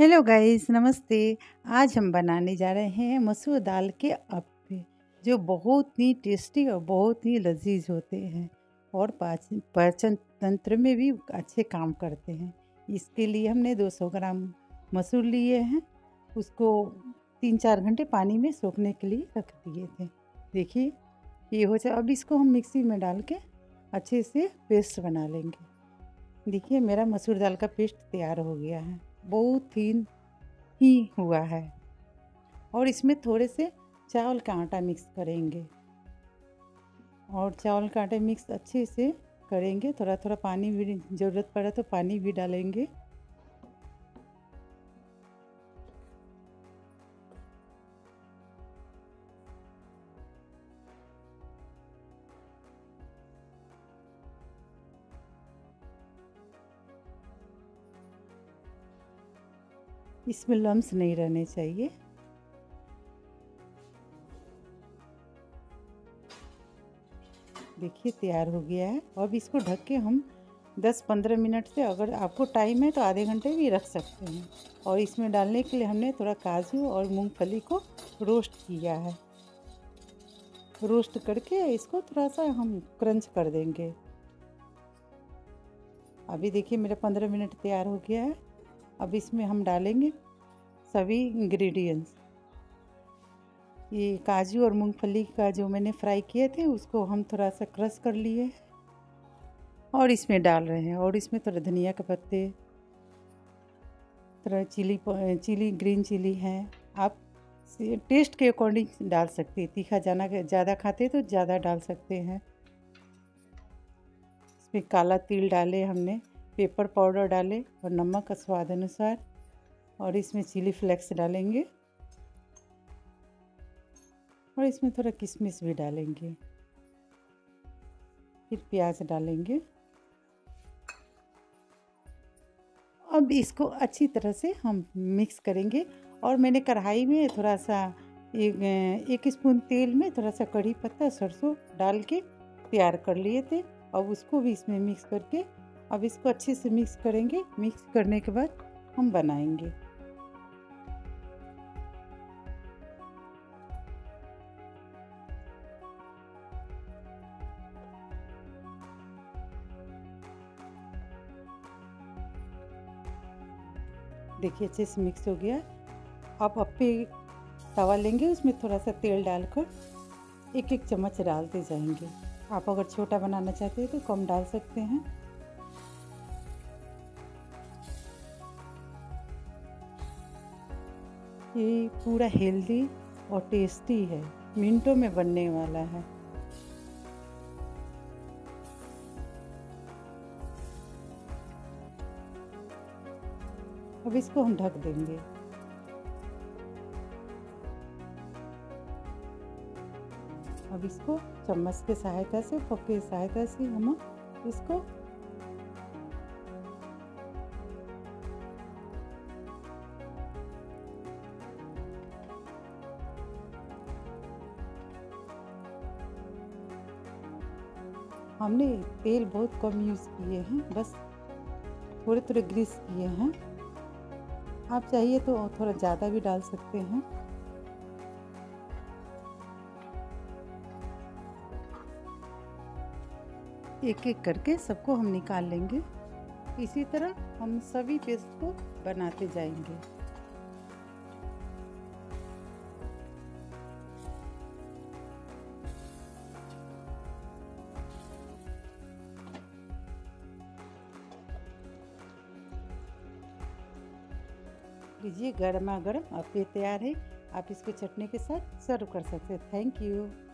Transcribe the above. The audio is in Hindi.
हेलो गाइस, नमस्ते। आज हम बनाने जा रहे हैं मसूर दाल के अप्पे, जो बहुत ही टेस्टी और बहुत ही लजीज होते हैं और पाचन पाचन तंत्र में भी अच्छे काम करते हैं। इसके लिए हमने 200 ग्राम मसूर लिए हैं। उसको तीन चार घंटे पानी में सोखने के लिए रख दिए थे। देखिए, ये हो जाए। अब इसको हम मिक्सी में डाल के अच्छे से पेस्ट बना लेंगे। देखिए, मेरा मसूर दाल का पेस्ट तैयार हो गया है। बहुत थीन ही हुआ है। और इसमें थोड़े से चावल का आटा मिक्स करेंगे। और चावल का आटा मिक्स अच्छे से करेंगे। थोड़ा थोड़ा पानी भी ज़रूरत पड़ा तो पानी भी डालेंगे। इसमें लम्स नहीं रहने चाहिए। देखिए, तैयार हो गया है। अब इसको ढक के हम 10-15 मिनट से अगर आपको टाइम है तो आधे घंटे भी रख सकते हैं। और इसमें डालने के लिए हमने थोड़ा काजू और मूंगफली को रोस्ट किया है। रोस्ट करके इसको थोड़ा सा हम क्रंच कर देंगे। अभी देखिए, मेरा पंद्रह मिनट तैयार हो गया है। अब इसमें हम डालेंगे सभी इंग्रेडिएंट्स ये काजू और मूंगफली का जो मैंने फ्राई किए थे, उसको हम थोड़ा सा क्रश कर लिए। और इसमें डाल रहे हैं, और इसमें थोड़ा धनिया के पत्ते, थोड़ा चिली चिली ग्रीन चिली है। आप टेस्ट के अकॉर्डिंग डाल सकते हैं। तीखा जाना, ज़्यादा खाते तो ज़्यादा डाल सकते हैं। इसमें काला तिल डाले हमने। पेपर पाउडर डालें और नमक का स्वाद अनुसार और इसमें चिली फ्लेक्स डालेंगे और इसमें थोड़ा किशमिश भी डालेंगे। फिर प्याज डालेंगे। अब इसको अच्छी तरह से हम मिक्स करेंगे और मैंने कढ़ाई में थोड़ा सा एक एक स्पून तेल में थोड़ा सा कड़ी पत्ता सरसों डाल के तैयार कर लिए थे। अब उसको भी इसमें मिक्स करके अब इसको अच्छे से मिक्स करेंगे। मिक्स करने के बाद हम बनाएँगे। देखिए अच्छे से मिक्स हो गया। आप अपे तवा लेंगे, उसमें थोड़ा सा तेल डालकर एक एक चम्मच डालते जाएँगे। आप अगर छोटा बनाना चाहते हैं तो कम डाल सकते हैं। ये पूरा हेल्दी और टेस्टी है। मिनटों में बनने वाला है। अब इसको हम ढक देंगे। अब इसको चम्मच के सहायता से पक्के सहायता से हम इसको हमने तेल बहुत कम यूज़ किए हैं, बस थोड़े थोड़े ग्रीस किए हैं। आप चाहिए तो थोड़ा ज़्यादा भी डाल सकते हैं। एक एक करके सबको हम निकाल लेंगे। इसी तरह हम सभी पेस्ट को बनाते जाएँगे। लीजिए गर्मा गर्म आपके तैयार है। आप इसको चटनी के साथ सर्व कर सकते हैं। Thank you.